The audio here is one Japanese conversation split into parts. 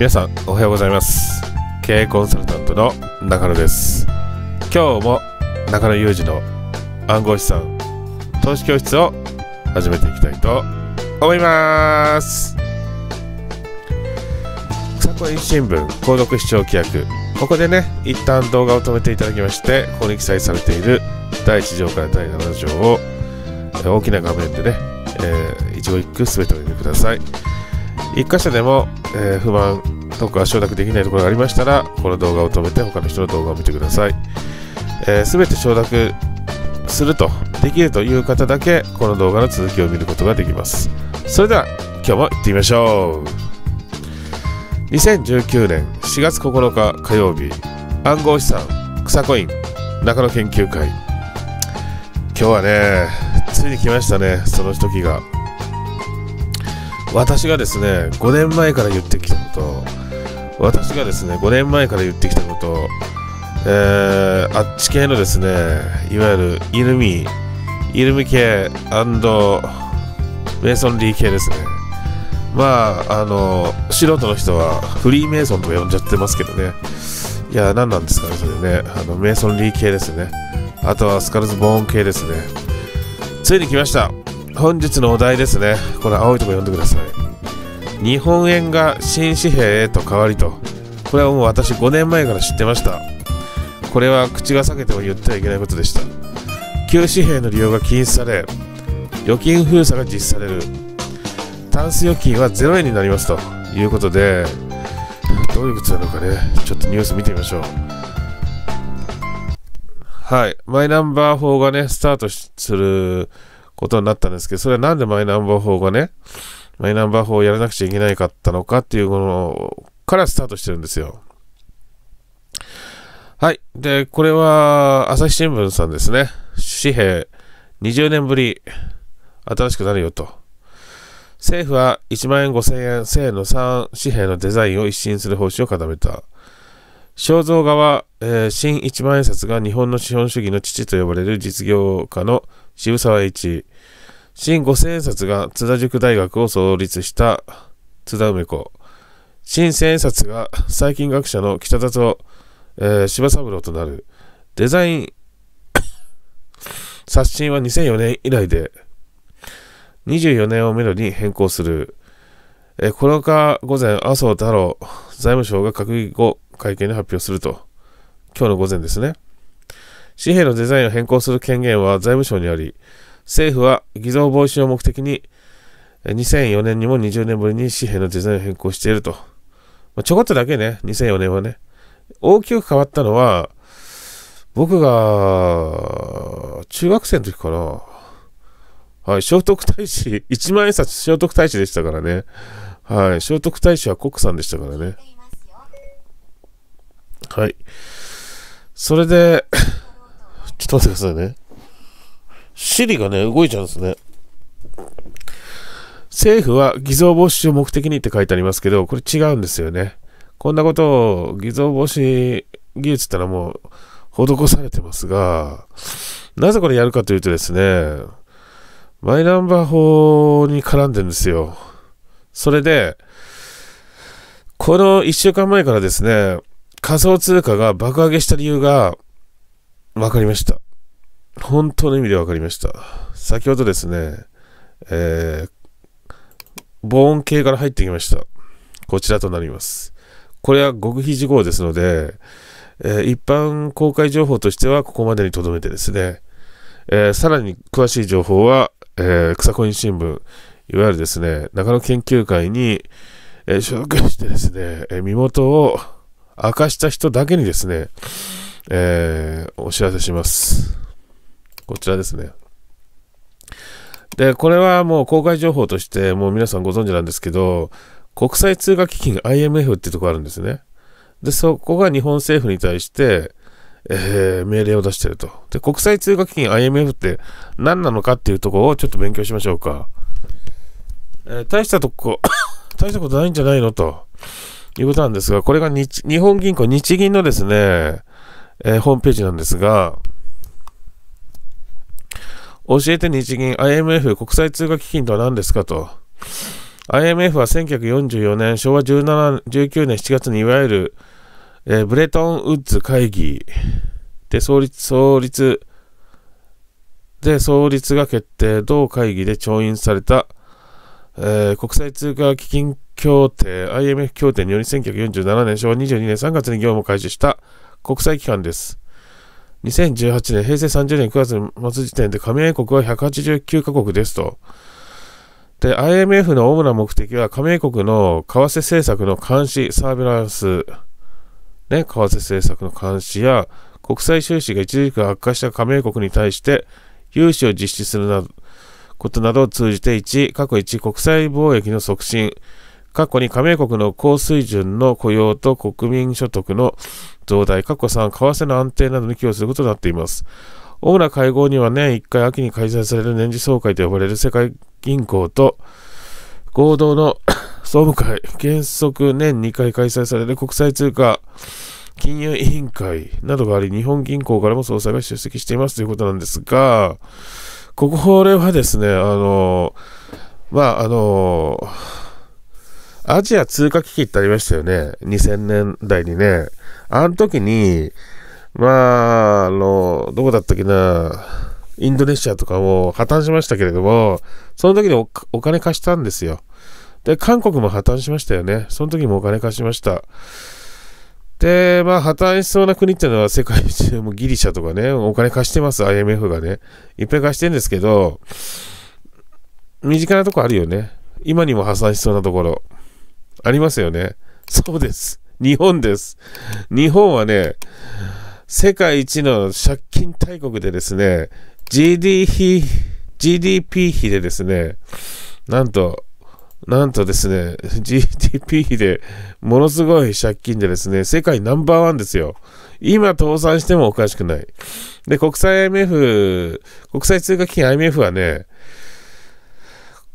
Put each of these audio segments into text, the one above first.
皆さんおはようございます。経営コンサルタントの中野です。今日も中野裕二の暗号資産投資教室を始めていきたいと思います。草コイン新聞購読視聴規約。ここでね一旦動画を止めていただきましてここに記載されている第1条から第7条を大きな画面でね、えー、一語一句全てお読みください。一箇所でも、えー、不満とか承諾できないところがありましたらこの動画を止めて他の人の動画を見てください、えー、全て承諾するとできるという方だけこの動画の続きを見ることができます。それでは今日も行ってみましょう。2019年4月9日火曜日暗号資産草コイン中野研究会。今日はねついに来ましたねその時が。私がですね5年前から言ってきたこと私がですね5年前から言ってきたことえー、あっち系のですねいわゆるイルミイルミ系メイソンリー系ですね。まああの素人の人はフリーメイソンとか呼んじゃってますけどね。いや何なんですかねそれね。あのメイソンリー系ですね。あとはスカルズボーン系ですね。ついに来ました。本日のお題ですね。これ青いとこ読んでください。日本円が新紙幣へと変わりと。これはもう私5年前から知ってました。これは口が裂けても言ってはいけないことでした。旧紙幣の利用が禁止され、預金封鎖が実施される。タンス預金は0円になりますということで、どういうことなのかね、ちょっとニュース見てみましょう。はい。マイナンバー法がね、スタートすることになったんですけど、それはなんでマイナンバー法がね、マイナンバー法をやらなくちゃいけないかったのかっていうものからスタートしてるんですよ。はい。で、これは、朝日新聞さんですね。紙幣20年ぶり、新しくなるよと。政府は1万円5000円1000円の3紙幣のデザインを一新する方針を固めた。肖像画は、えー、新一万円札が日本の資本主義の父と呼ばれる実業家の渋沢栄一、新五千円札が津田塾大学を創立した津田梅子、新千円札が最近学者の北里、えー、柴三郎となる。デザイン 刷新は2004年以来で24年をめどに変更する、えー、この日午前麻生太郎財務省が閣議後会見で発表すると。今日の午前ですね。紙幣のデザインを変更する権限は財務省にあり、政府は偽造防止を目的に、2004年にも20年ぶりに紙幣のデザインを変更していると。まあ、ちょこっとだけね、2004年はね。大きく変わったのは、僕が、中学生の時かな。はい、聖徳太子、1万円札聖徳太子でしたからね。はい、聖徳太子は国産でしたからね。はい。それで、ちょっと待ってくださいね。シリがね、動いちゃうんですね。政府は偽造防止を目的にって書いてありますけど、これ違うんですよね。こんなことを偽造防止技術ってのはもう施されてますが、なぜこれやるかというとですね、マイナンバー法に絡んでるんですよ。それで、この1週間前からですね、仮想通貨が爆上げした理由がわかりました。本当の意味でわかりました。先ほどですね、えー、防音系から入ってきました。こちらとなります。これは極秘事項ですので、えー、一般公開情報としてはここまでに留めてですね、えー、さらに詳しい情報は、えー、草コイン新聞、いわゆるですね、中野研究会に、えー、所属してですね、え身元を明かした人だけにですね、えー、お知らせします。こちらですね。で、これはもう公開情報としてもう皆さんご存知なんですけど、国際通貨基金 IMF っていうとこあるんですね。で、そこが日本政府に対して、えー、命令を出してると。で、国際通貨基金 IMF って何なのかっていうところをちょっと勉強しましょうか。えー、大したとこ、大したことないんじゃないのということなんですが、これが日日本銀行、日銀のですね、えー、ホームページなんですが、教えて日銀 IMF 国際通貨基金とは何ですかと。IMF は1944年、昭和17 19年7月にいわゆる、えー、ブレトンウッズ会議で創立、創立、で創立が決定、同会議で調印された、えー、国際通貨基金協定、IMF 協定により1947年、昭和22年3月に業務を開始した国際機関です。2018年、平成30年9月末時点で加盟国は189カ国ですと。で、IMF の主な目的は加盟国の為替政策の監視、サーベランス、ね、為替政策の監視や国際収支が一時期悪化した加盟国に対して融資を実施するなどことなどを通じて1、過去1、国際貿易の促進、過去に加盟国の高水準の雇用と国民所得の増大、過去3、為替の安定などに寄与することとなっています。主な会合には年1回秋に開催される年次総会と呼ばれる世界銀行と合同の総務会、原則年2回開催される国際通貨金融委員会などがあり、日本銀行からも総裁が出席していますということなんですが、ここれはですね、あの、まあ、あの、アジア通貨危機ってありましたよね。2000年代にね。あの時に、まあ、あの、どこだったっけな、インドネシアとかも破綻しましたけれども、その時にお金貸したんですよ。で、韓国も破綻しましたよね。その時もお金貸しました。で、まあ、破綻しそうな国っていうのは世界中もギリシャとかね、お金貸してます、IMF がね。いっぱい貸してるんですけど、身近なとこあるよね。今にも破産しそうなところ。ありますよね。そうです。日本です。日本はね、世界一の借金大国でですね、GDP、GDP 比でですね、なんと、なんとですね、GDP 比でものすごい借金でですね、世界ナンバーワンですよ。今倒産してもおかしくない。で、国際 IMF、国際通貨基金 IMF はね、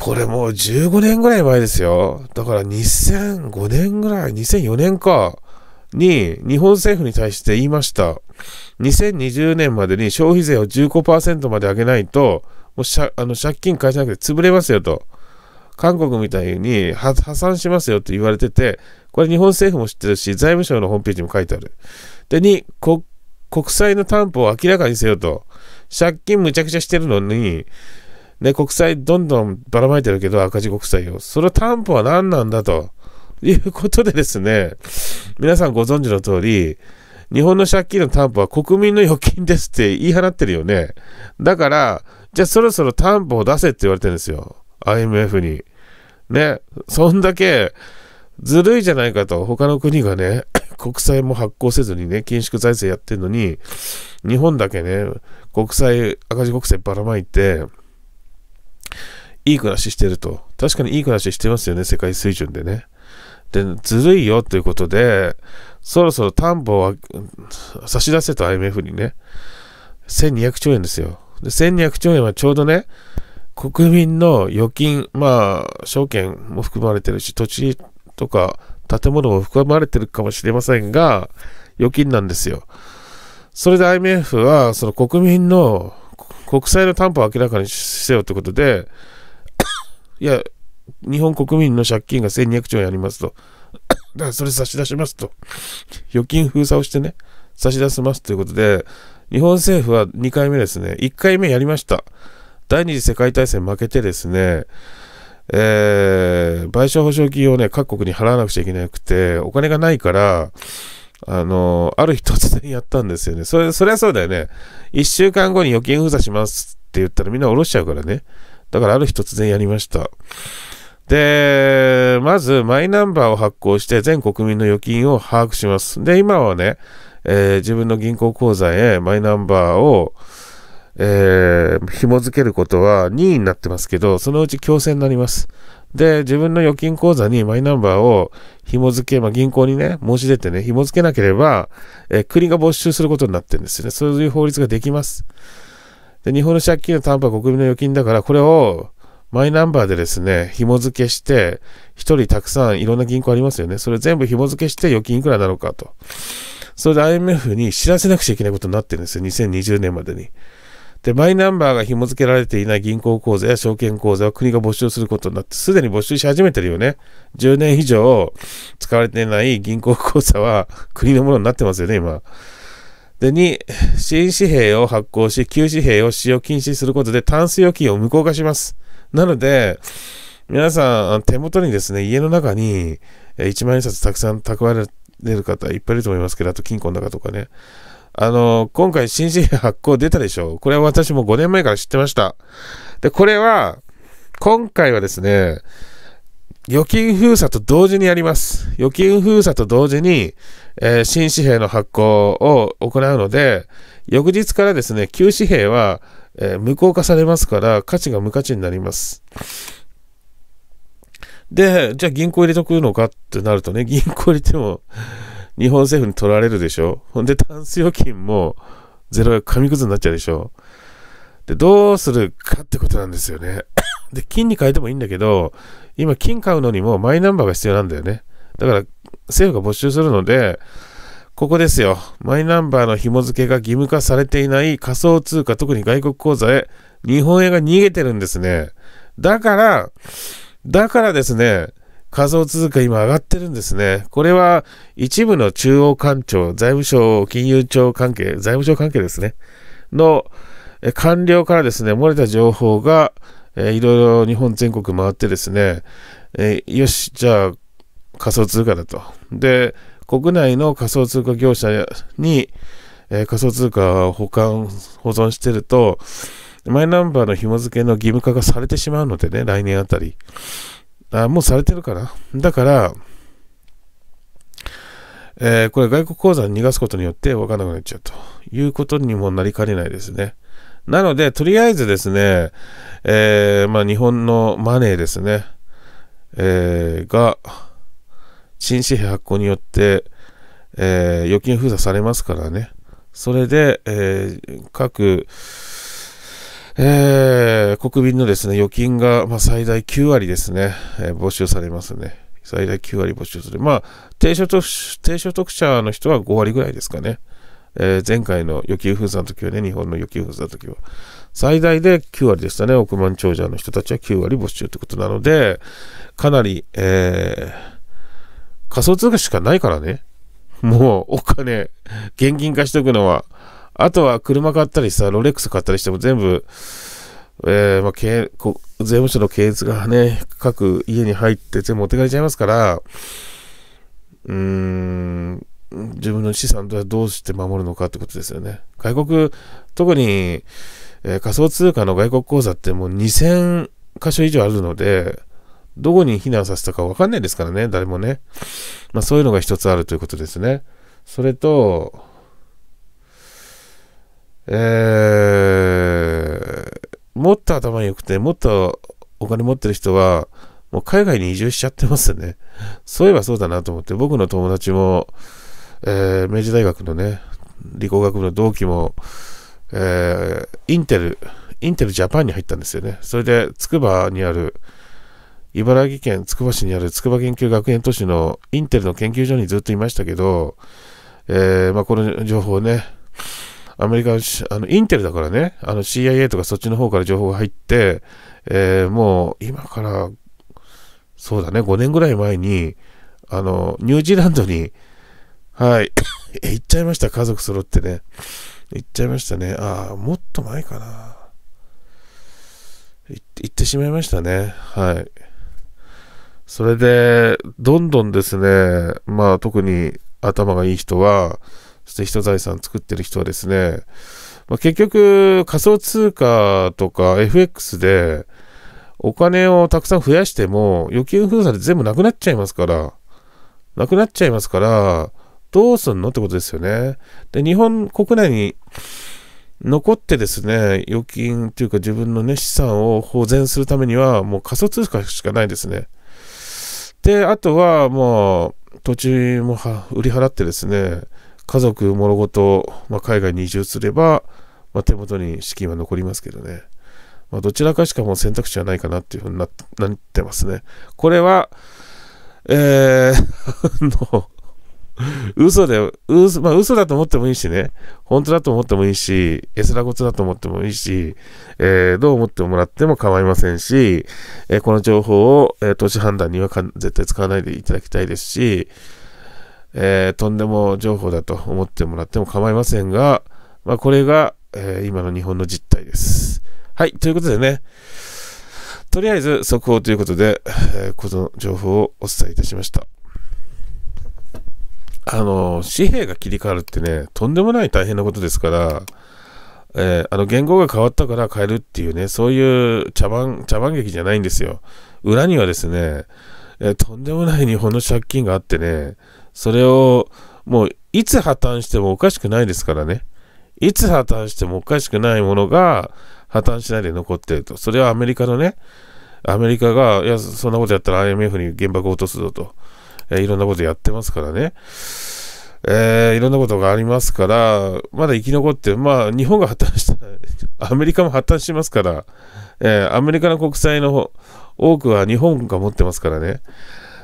これもう15年ぐらい前ですよ。だから2005年ぐらい、2004年か。に日本政府に対して言いました。2020年までに消費税を15%まで上げないと、もうあの借金返さなくて潰れますよと。韓国みたいに破産しますよって言われてて、これ日本政府も知ってるし、財務省のホームページにも書いてある。で、に、国債の担保を明らかにせよと。借金むちゃくちゃしてるのに、ね、国債どんどんばらまいてるけど、赤字国債を。その担保は何なんだと。いうことでですね、皆さんご存知の通り、日本の借金の担保は国民の預金ですって言い放ってるよね。だから、じゃあそろそろ担保を出せって言われてるんですよ。IMF に。ね。そんだけ、ずるいじゃないかと。他の国がね、国債も発行せずにね、緊縮財政やってるのに、日本だけね、国債、赤字国債ばらまいて、いい暮らししてると。確かにいい暮らししてますよね、世界水準でね。で、ずるいよということで、そろそろ担保は差し出せと IMF にね、1200兆円ですよ。で、1200兆円はちょうどね、国民の預金、まあ、証券も含まれてるし、土地とか建物も含まれてるかもしれませんが、預金なんですよ。それで IMF は、その国民の国債の担保を明らかにせよということで、いや、日本国民の借金が1200兆円ありますと。だからそれ差し出しますと。預金封鎖をしてね、差し出しますということで、日本政府は2回目ですね。1回目やりました。第二次世界大戦負けてですね、えー、賠償保証金をね、各国に払わなくちゃいけなくて、お金がないから、あの、ある日突然やったんですよね。それ、そりゃそうだよね。1週間後に預金封鎖しますって言ったらみんな下ろしちゃうからね。だからある日突然やりました。で、まずマイナンバーを発行して全国民の預金を把握します。で、今はね、えー、自分の銀行口座へマイナンバーを、えー、紐付けることは任意になってますけど、そのうち強制になります。で、自分の預金口座にマイナンバーを紐付け、まあ、銀行にね、申し出てね、紐付けなければ、え、国が没収することになってるんですよね。そういう法律ができます。で、日本の借金の担保は国民の預金だから、これをマイナンバーでですね、紐付けして、一人たくさんいろんな銀行ありますよね。それ全部紐付けして預金いくらなのかと。それで IMF に知らせなくちゃいけないことになってるんですよ。2020年までに。で、マイナンバーが紐付けられていない銀行口座や証券口座は国が没収することになって、すでに没収し始めてるよね。10年以上使われていない銀行口座は国のものになってますよね、今。で、2、新紙幣を発行し、旧紙幣を使用禁止することで、タンス預金を無効化します。なので、皆さん、手元にですね、家の中に1万円札たくさん蓄えられる方いっぱいいると思いますけど、あと金庫の中とかね。あの、今回新紙幣発行出たでしょ？これは私も5年前から知ってました。で、これは、今回はですね、預金封鎖と同時にやります。預金封鎖と同時に、えー、新紙幣の発行を行うので、翌日からですね、旧紙幣は、えー、無効化されますから、価値が無価値になります。で、じゃあ銀行入れとくのかってなるとね、銀行入れても、日本政府に取られるでしょ。ほんで、タンス預金もゼロ紙くずになっちゃうでしょ。で、どうするかってことなんですよね。で、金に変えてもいいんだけど、今、金買うのにもマイナンバーが必要なんだよね。だから、政府が没収するので、ここですよ。マイナンバーの紐付けが義務化されていない仮想通貨、特に外国口座へ日本円が逃げてるんですね。だから、だからですね、仮想通貨今上がってるんですね。これは一部の中央官庁、財務省、金融庁関係、財務省関係ですね。の官僚からですね、漏れた情報が、えー、いろいろ日本全国回ってですね、えー、よし、じゃあ仮想通貨だと。で、国内の仮想通貨業者に、えー、仮想通貨を保管、保存してると、マイナンバーの紐付けの義務化がされてしまうのでね、来年あたり。あ、もうされてるから。だから、えー、これ外国口座に逃がすことによって分からなくなっちゃうということにもなりかねないですね。なので、とりあえずですね、えー、まあ、日本のマネーですね、えー、が、新紙幣発行によって、え、預金封鎖されますからね。それで、え、各、えー、国民のですね、預金が、まあ、最大9割ですね、えー、募集されますね。最大9割募集する。まあ、低所得、低所得者の人は5割ぐらいですかね。えー、前回の預金封鎖の時はね、日本の預金封鎖の時は。最大で9割でしたね。億万長者の人たちは9割募集ということなので、かなり、えー、仮想通貨しかないからね。もう、お金、現金化しておくのは、あとは車買ったりさ、ロレックス買ったりしても全部、えー、まあ、税務署の系列がね、各家に入って全部持ってかれちゃいますから、うーん、自分の資産はどうして守るのかってことですよね。外国、特に、えー、仮想通貨の外国口座ってもう2000箇所以上あるので、どこに避難させたかわかんないですからね、誰もね。まあそういうのが一つあるということですね。それと、えー、もっと頭良くて、もっとお金持ってる人は、もう海外に移住しちゃってますよね。そういえばそうだなと思って、僕の友達も、えー、明治大学のね、理工学部の同期も、えー、インテル、インテルジャパンに入ったんですよね。それで、つくばにある、茨城県つくば市にある筑波研究学園都市のインテルの研究所にずっといましたけど、えー、まあ、この情報をね、アメリカあの、インテルだからね、あの CIA とかそっちの方から情報が入って、えー、もう今から、そうだね、5年ぐらい前に、あの、ニュージーランドに、はい、行っちゃいました、家族揃ってね。行っちゃいましたね。ああ、もっと前かな。行ってしまいましたね。はい。それで、どんどんですね、まあ特に頭がいい人は、そして人財産作ってる人はですね、まあ、結局仮想通貨とか FX でお金をたくさん増やしても預金封鎖で全部なくなっちゃいますから、なくなっちゃいますから、どうすんのってことですよね。で、日本国内に残ってですね、預金っていうか自分のね、資産を保全するためにはもう仮想通貨しかないですね。で、あとはもう土地もは売り払ってですね、家族もろごと、まあ、海外に移住すれば、まあ、手元に資金は残りますけどね。まあ、どちらかしかもう選択肢はないかなっていうふうになってますね。これは、えー の嘘で、嘘、まあ嘘だと思ってもいいしね、本当だと思ってもいいし、エスラゴツだと思ってもいいし、えー、どう思ってもらっても構いませんし、えー、この情報を、えー、投資判断には絶対使わないでいただきたいですし、えー、とんでも情報だと思ってもらっても構いませんが、まあこれが、えー、今の日本の実態です。はい、ということでね、とりあえず速報ということで、えー、この情報をお伝えいたしました。あの、紙幣が切り替わるってね、とんでもない大変なことですから、えー、あの、言語が変わったから変えるっていうね、そういう茶番、茶番劇じゃないんですよ。裏にはですね、えー、とんでもない日本の借金があってね、それを、もう、いつ破綻してもおかしくないですからね。いつ破綻してもおかしくないものが破綻しないで残ってると。それはアメリカのね、アメリカが、いや、そんなことやったら IMF に原爆を落とすぞと。えー、いろんなことやってますからね。えー、いろんなことがありますから、まだ生き残って、まあ、日本が破綻したら、アメリカも破綻しますから、えー、アメリカの国債の多くは日本が持ってますからね。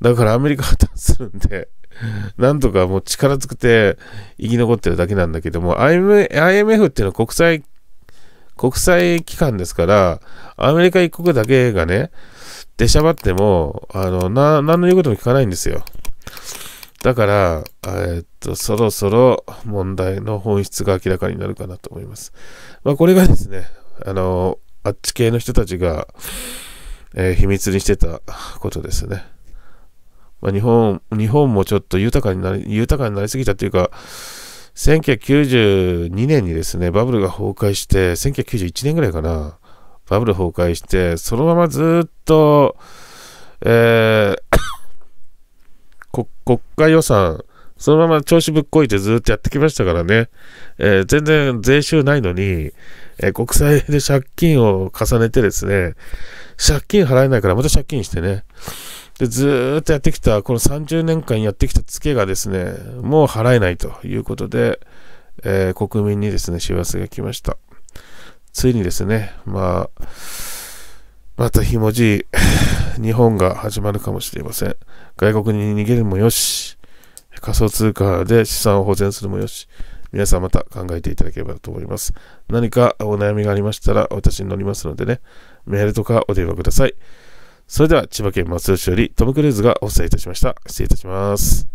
だからアメリカ破綻するんで、なんとかもう力ずくて生き残ってるだけなんだけども、IMF っていうのは国際、国際機関ですから、アメリカ一国だけがね、出しゃばっても、あの、な、何の言うことも聞かないんですよ。だから、え、っと、そろそろ問題の本質が明らかになるかなと思います。まあ、これがですね、あの、あっち系の人たちが、えー、秘密にしてたことですね。まあ、日本、日本もちょっと豊かになり、豊かになりすぎたというか、1992年にですね、バブルが崩壊して、1991年ぐらいかな、バブル崩壊して、そのままずっと、えー、国家予算、そのまま調子ぶっこいてずっとやってきましたからね、えー、全然税収ないのに、えー、国債で借金を重ねてですね、借金払えないからまた借金してね、でずっとやってきた、この30年間やってきたツケがですね、もう払えないということで、えー、国民にですね、幸せが来ました。ついにですね、まあ、またひもじい 日本が始まるかもしれません。外国に逃げるもよし、仮想通貨で資産を保全するもよし、皆さんまた考えていただければと思います。何かお悩みがありましたら私に乗りますのでね、メールとかお電話ください。それでは千葉県松戸市よりトム・クルーズがお伝えいたしました。失礼いたします。